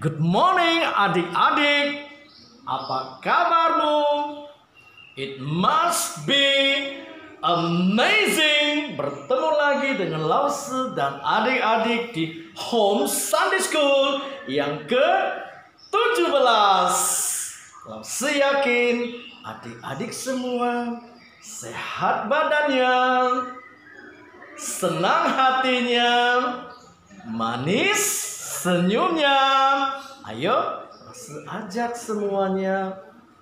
Good morning adik-adik. Apa kabarmu? It must be amazing bertemu lagi dengan Lause dan adik-adik di Home Sunday School yang ke-17. Lause yakin adik-adik semua sehat badannya, senang hatinya, manis senyumnya. Ayo, ajak semuanya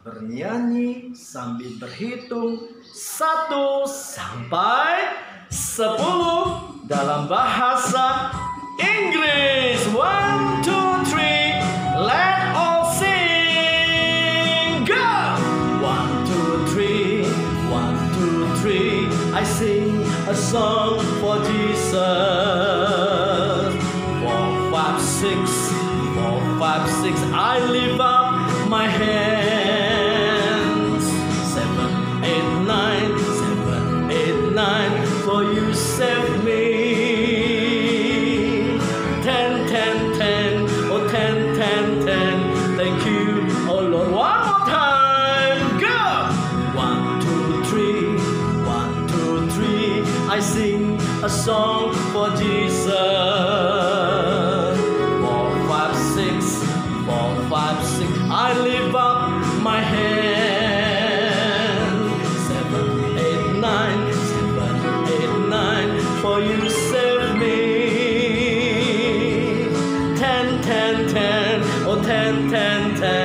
bernyanyi sambil berhitung satu sampai sepuluh dalam bahasa Inggris. One, two, three, let all sing. Go! One, two, three, one, two, three. I sing a song for Jesus. Six, four, five, six. I lift up my hands. Ten, ten, ten.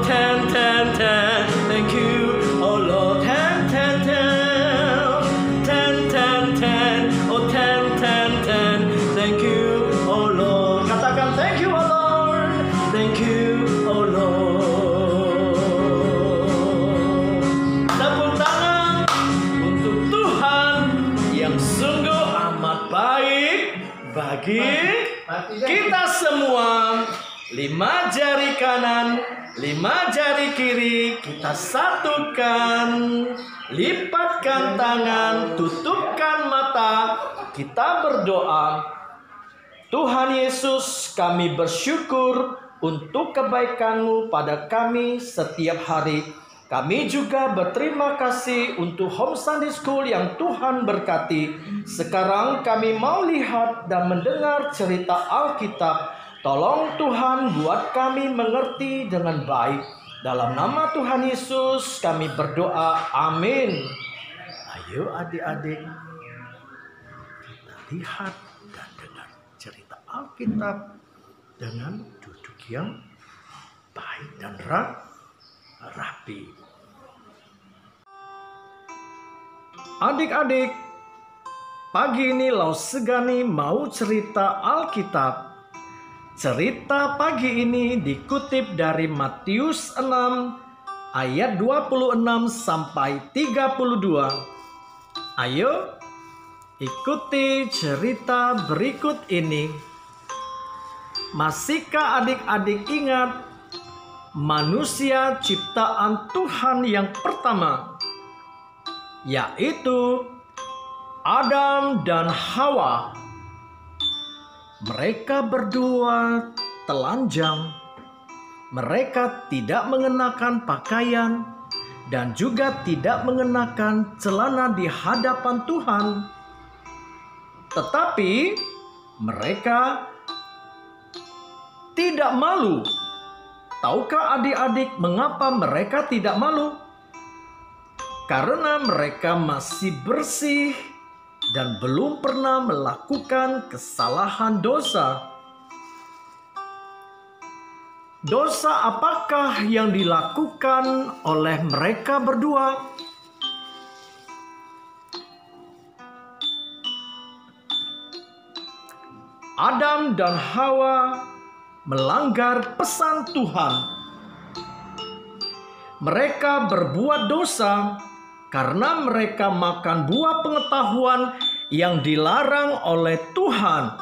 Ten, ten, ten, ten. Thank you, oh Lord. Ten, ten, ten, ten, ten, ten, oh ten, ten, ten. Thank you, oh Lord. Katakan thank you, oh Lord. Thank you, oh Lord. Tepuk tangan untuk Tuhan yang sungguh amat baik bagi kita semua. Lima jari kanan, lima jari kiri, kita satukan. Lipatkan tangan, tutupkan mata, kita berdoa. Tuhan Yesus, kami bersyukur untuk kebaikan-Mu pada kami setiap hari. Kami juga berterima kasih untuk Home Sunday School yang Tuhan berkati. Sekarang kami mau lihat dan mendengar cerita Alkitab. Tolong Tuhan buat kami mengerti dengan baik. Dalam nama Tuhan Yesus kami berdoa. Amin. Ayo adik-adik kita lihat dan dengar cerita Alkitab dengan duduk yang baik dan ra- rapi. Adik-adik, pagi ini Lau Segani mau cerita Alkitab. Cerita pagi ini dikutip dari Matius 6 ayat 26 sampai 32. Ayo ikuti cerita berikut ini. Masihkah adik-adik ingat manusia ciptaan Tuhan yang pertama, yaitu Adam dan Hawa? Mereka berdua telanjang, mereka tidak mengenakan pakaian dan juga tidak mengenakan celana di hadapan Tuhan. Tetapi mereka tidak malu. Tahukah adik-adik mengapa mereka tidak malu? Karena mereka masih bersih dan belum pernah melakukan kesalahan dosa. Dosa apakah yang dilakukan oleh mereka berdua? Adam dan Hawa melanggar pesan Tuhan. Mereka berbuat dosa karena mereka makan buah pengetahuan yang dilarang oleh Tuhan.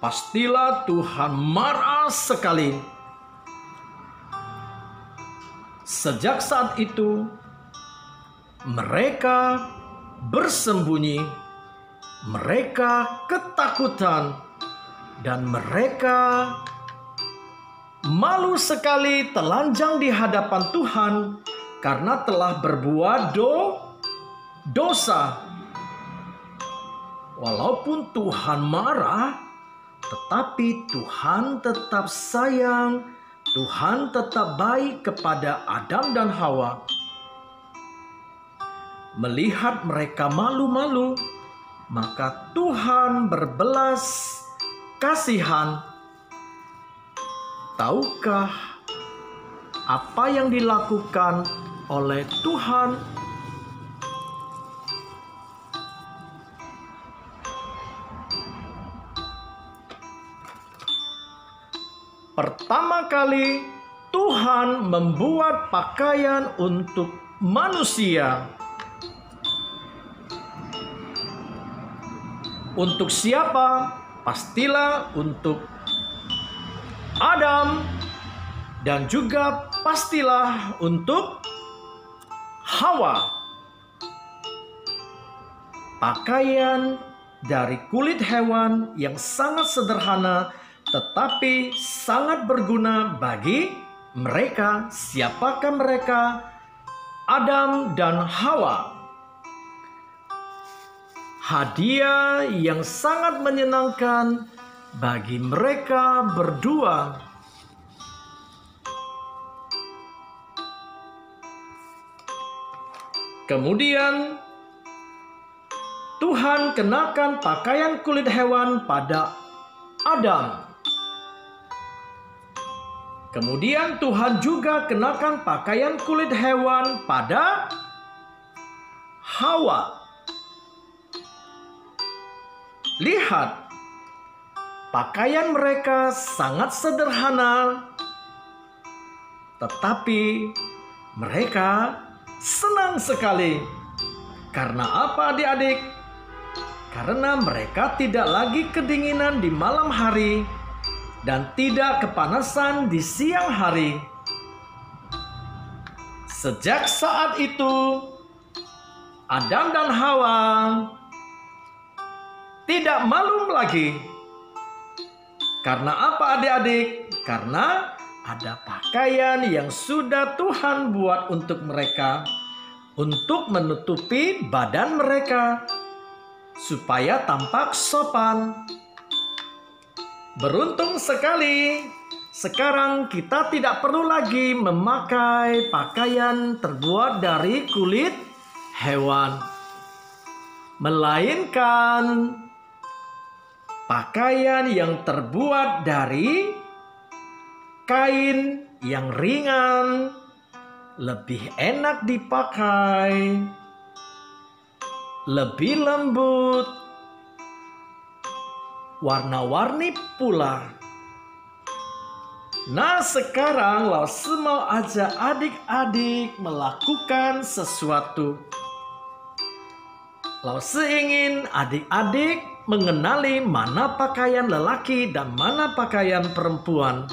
Pastilah Tuhan marah sekali. Sejak saat itu, mereka bersembunyi, mereka ketakutan, dan mereka malu sekali telanjang di hadapan Tuhan karena telah berbuat do dosa. Walaupun Tuhan marah, tetapi Tuhan tetap sayang, Tuhan tetap baik kepada Adam dan Hawa. Melihat mereka malu-malu, maka Tuhan berbelas kasihan. Tahukah apa yang dilakukan oleh Tuhan? Pertama kali Tuhan membuat pakaian untuk manusia. Untuk siapa? pastilah untuk Adam dan juga pastilah untuk Hawa. Pakaian dari kulit hewan yang sangat sederhana tetapi sangat berguna bagi mereka. Siapakah mereka? Adam dan Hawa hadiah yang sangat menyenangkan bagi mereka berdua. Kemudian Tuhan kenakan pakaian kulit hewan pada Adam. Kemudian Tuhan juga kenakan pakaian kulit hewan pada Hawa. Lihat, pakaian mereka sangat sederhana, tetapi mereka senang sekali. Karena apa, adik-adik? Karena mereka tidak lagi kedinginan di malam hari dan tidak kepanasan di siang hari. Sejak saat itu, Adam dan Hawa tidak malu lagi. Karena apa adik-adik? Karena ada pakaian yang sudah Tuhan buat untuk mereka untuk menutupi badan mereka supaya tampak sopan. Beruntung sekali sekarang kita tidak perlu lagi memakai pakaian terbuat dari kulit hewan, melainkan pakaian yang terbuat dari kain yang ringan, lebih enak dipakai, lebih lembut, warna-warni pula. Nah sekarang Lause mau ajak adik-adik melakukan sesuatu. Lause ingin adik-adik mengenali mana pakaian lelaki dan mana pakaian perempuan.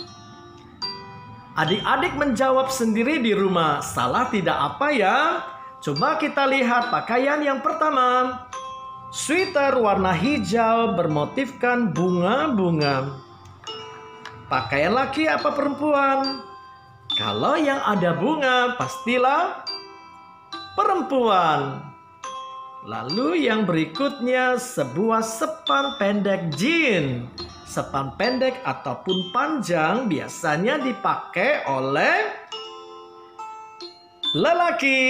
Adik-adik menjawab sendiri di rumah, salah tidak apa ya? Coba kita lihat pakaian yang pertama. Sweater warna hijau bermotifkan bunga-bunga. Pakaian laki apa perempuan? Kalau yang ada bunga pastilah perempuan. Lalu yang berikutnya sebuah sepan pendek jean. Sepan pendek ataupun panjang biasanya dipakai oleh lelaki.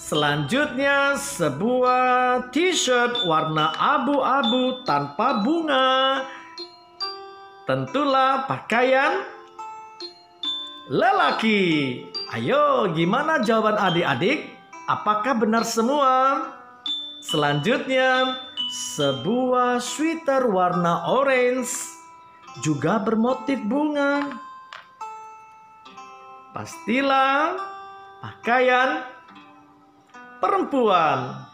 Selanjutnya sebuah t-shirt warna abu-abu tanpa bunga. Tentulah pakaian lelaki. Ayo, gimana jawaban adik-adik? Apakah benar semua? Selanjutnya, sebuah sweater warna orange juga bermotif bunga. Pastilah pakaian perempuan.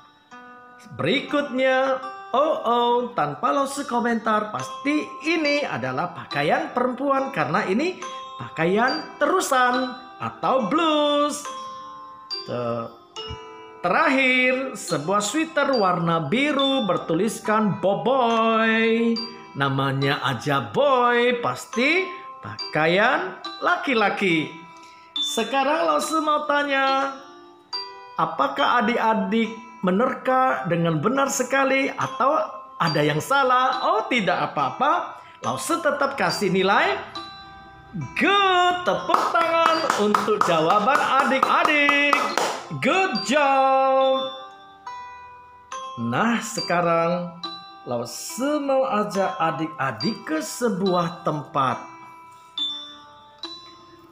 Berikutnya, oh oh, tanpa lo komentar, pasti ini adalah pakaian perempuan karena ini pakaian terusan atau blues. Terakhir, sebuah sweater warna biru bertuliskan Boboy. Namanya aja boy, pasti pakaian laki-laki. Sekarang lo mau tanya, apakah adik-adik menerka dengan benar sekali atau ada yang salah? Oh tidak apa-apa, Lause tetap kasih nilai Good, tepuk tangan untuk jawaban adik-adik. Good job. Nah, sekarang Lause mau ajak adik-adik ke sebuah tempat.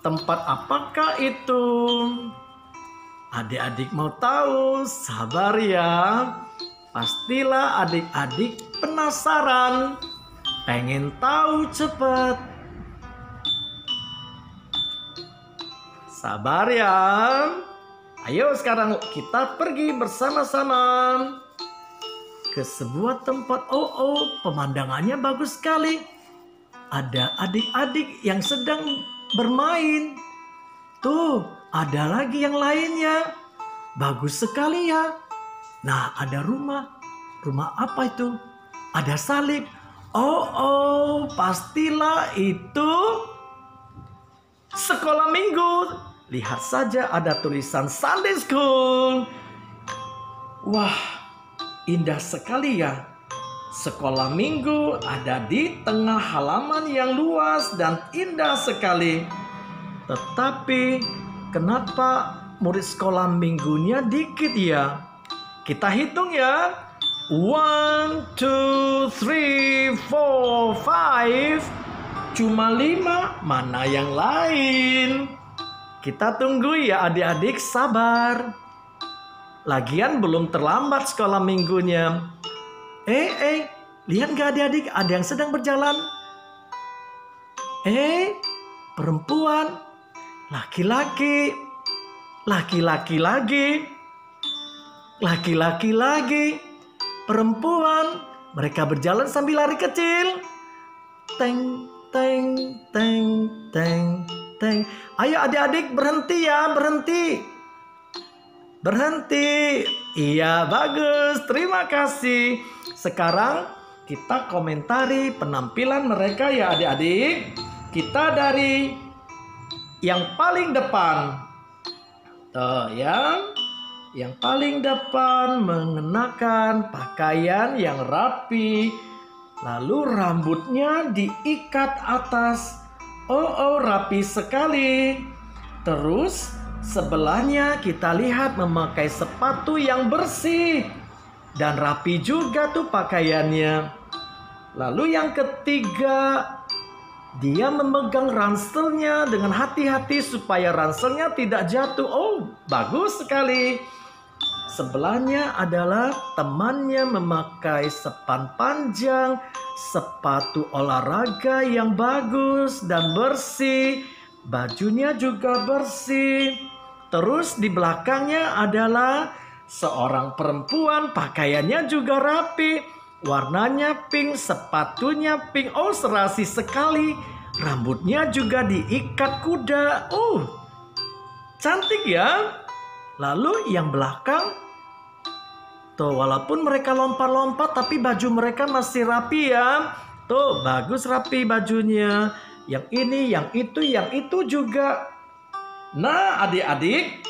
Tempat apakah itu? Adik-adik mau tahu? Sabar ya. Pastilah adik-adik penasaran. Pengen tahu cepat. Sabar ya. Ayo sekarang kita pergi bersama-sama ke sebuah tempat. Oh, oh, pemandangannya bagus sekali. Ada adik-adik yang sedang bermain. Tuh, ada lagi yang lainnya. Bagus sekali ya. Nah, ada rumah. Rumah apa itu? Ada salib. Oh, oh, pastilah itu sekolah minggu. Lihat saja ada tulisan Sunday School. Wah, indah sekali ya. Sekolah minggu ada di tengah halaman yang luas dan indah sekali. Tetapi kenapa murid sekolah minggunya dikit ya? Kita hitung ya. One, two, three, four, five. Cuma lima, mana yang lain? Kita tunggu ya adik-adik sabar. Lagian belum terlambat sekolah minggunya. Eh, eh, lihat gak adik-adik ada yang sedang berjalan? Eh, perempuan, laki-laki, laki-laki lagi, laki-laki lagi, perempuan. Mereka berjalan sambil lari kecil. Teng, teng, teng, teng, teng. Ayo adik-adik berhenti ya, berhenti. Berhenti. Iya, bagus. Terima kasih. Sekarang kita komentari penampilan mereka ya adik-adik. Kita dari yang paling depan. Tuh, yang yang paling depan mengenakan pakaian yang rapi, lalu rambutnya diikat atas Oh, oh, rapi sekali. Terus sebelahnya kita lihat memakai sepatu yang bersih dan rapi juga tuh pakaiannya. Lalu yang ketiga, dia memegang ranselnya dengan hati-hati supaya ranselnya tidak jatuh. Oh, bagus sekali. Sebelahnya adalah temannya memakai sepan panjang sepatu olahraga yang bagus dan bersih, bajunya juga bersih. Terus di belakangnya adalah seorang perempuan, pakaiannya juga rapi, warnanya pink, sepatunya pink. Oh, serasi sekali. Rambutnya juga diikat kuda. Oh, cantik ya. Lalu yang belakang Tuh, walaupun mereka lompat-lompat tapi baju mereka masih rapi ya. Tuh, bagus rapi bajunya. Yang ini, yang itu, yang itu juga. Nah, adik-adik,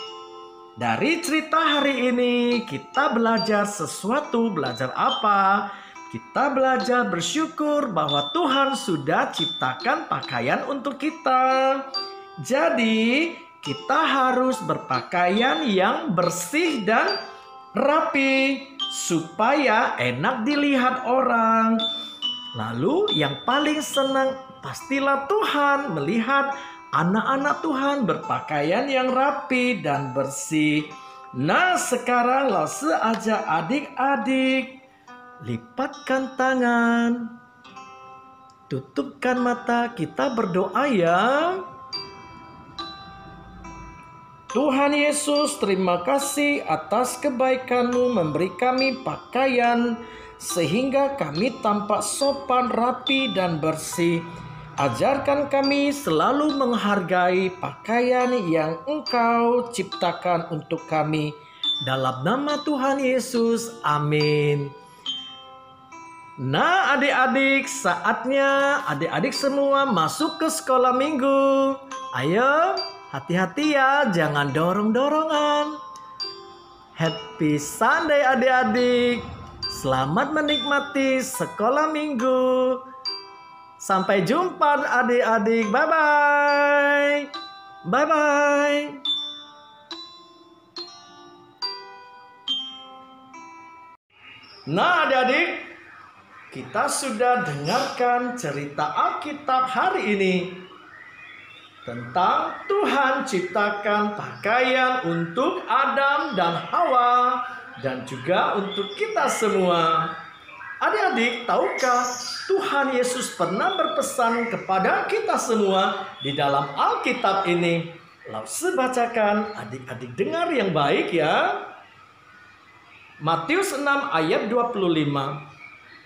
dari cerita hari ini kita belajar sesuatu, belajar apa? Kita belajar bersyukur bahwa Tuhan sudah ciptakan pakaian untuk kita. Jadi, kita harus berpakaian yang bersih dan rapi supaya enak dilihat orang. Lalu yang paling senang pastilah Tuhan melihat anak-anak Tuhan berpakaian yang rapi dan bersih. Nah sekarang ajak adik-adik lipatkan tangan, tutupkan mata, kita berdoa ya. Tuhan Yesus, terima kasih atas kebaikan-Mu memberi kami pakaian sehingga kami tampak sopan, rapi, dan bersih. Ajarkan kami selalu menghargai pakaian yang Engkau ciptakan untuk kami. Dalam nama Tuhan Yesus, amin. Nah, adik-adik, saatnya adik-adik semua masuk ke sekolah minggu. Ayo, hati-hati ya, jangan dorong-dorongan. Happy Sunday, adik-adik. Selamat menikmati sekolah minggu. Sampai jumpa adik-adik. Bye-bye. Bye-bye. Nah adik-adik, kita sudah dengarkan cerita Alkitab hari ini tentang Tuhan ciptakan pakaian untuk Adam dan Hawa dan juga untuk kita semua. Adik-adik, tahukah Tuhan Yesus pernah berpesan kepada kita semua di dalam Alkitab ini? Lalu bacakan, adik-adik dengar yang baik ya. Matius 6 ayat 25.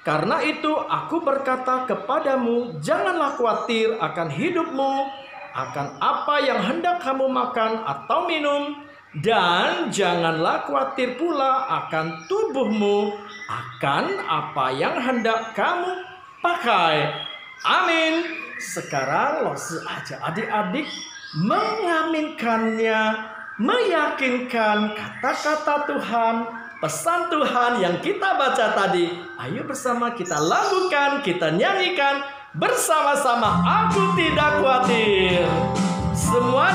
Karena itu aku berkata kepadamu, janganlah khawatir akan hidupmu, akan apa yang hendak kamu makan atau minum, dan janganlah khawatir pula akan tubuhmu, akan apa yang hendak kamu pakai. Amin. Sekarang lo aja adik-adik mengaminkannya, meyakinkan kata-kata Tuhan, pesan Tuhan yang kita baca tadi. Ayo bersama kita lakukan, kita nyanyikan bersama-sama. Aku tidak khawatir. Semua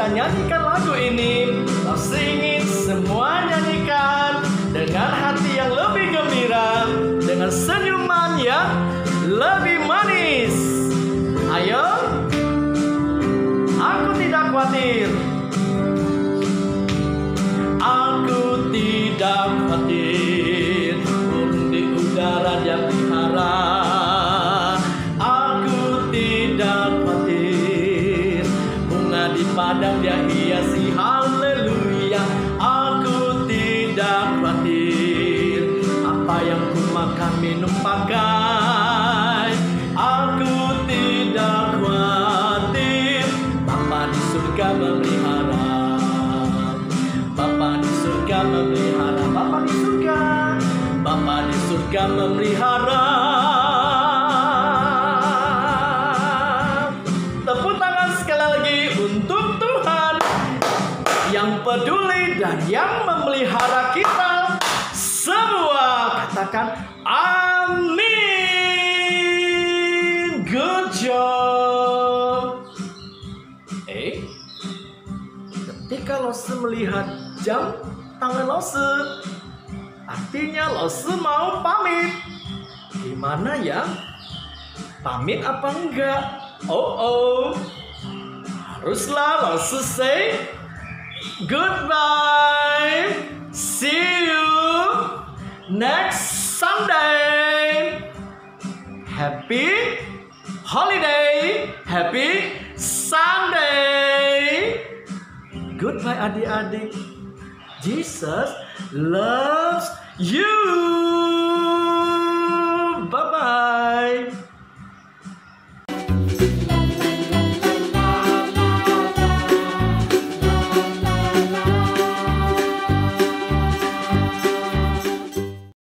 bisa nyanyikan lagu ini. Love singing semuanya surga. Memelihara surga memelihara. Tepuk tangan sekali lagi untuk Tuhan Yang peduli dan yang memelihara kita. Semua katakan amin. Good job. Eh Ketika lo melihat jam tangan lo Artinya lo mau pamit. Gimana ya? Pamit apa enggak? Oh oh. Haruslah lo say goodbye. See you next Sunday. Happy holiday, happy Sunday. Goodbye adik-adik. Jesus loves you. Bye-bye.